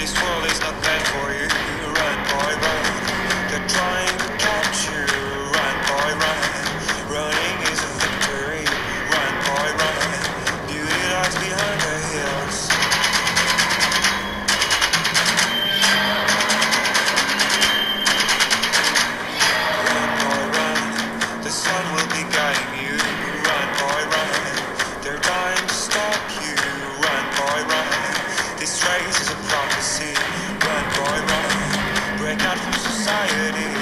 this world is not meant for you. anxiety